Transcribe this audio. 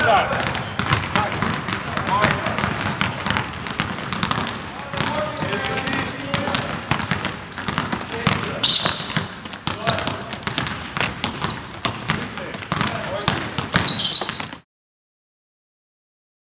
Esatto.